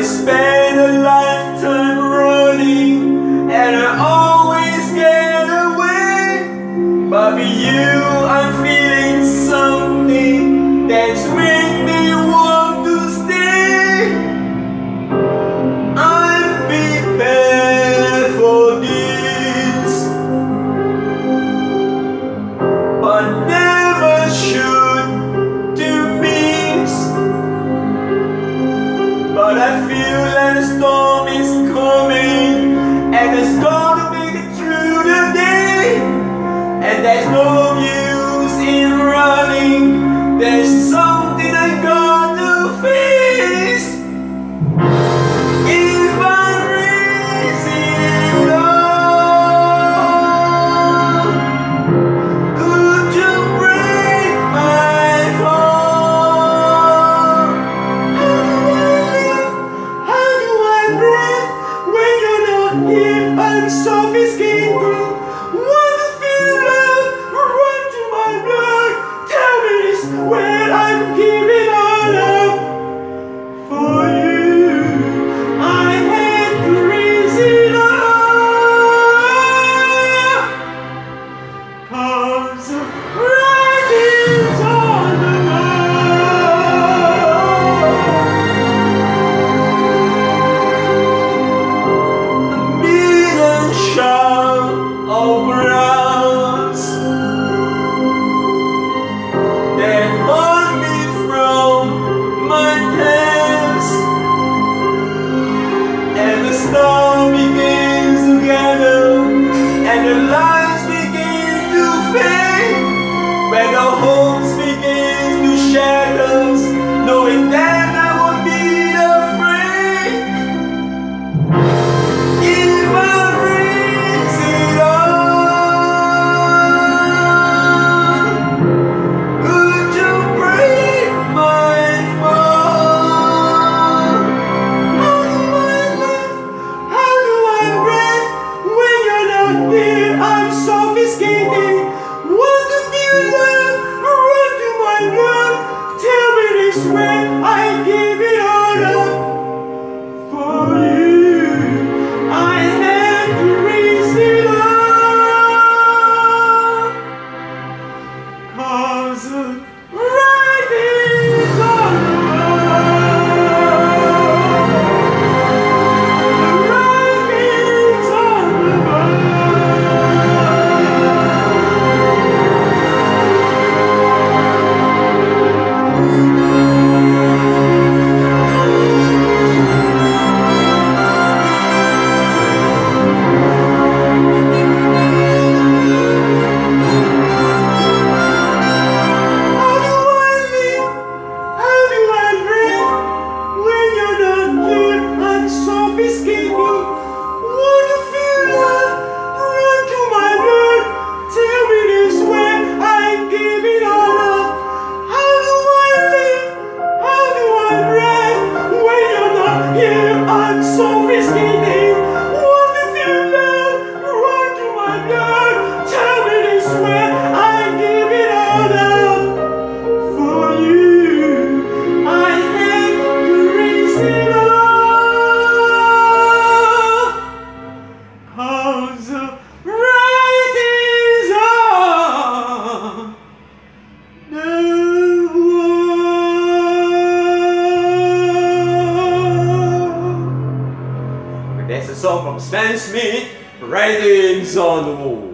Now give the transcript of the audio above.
espera. And song from Stan Smith, Writings on the Wall.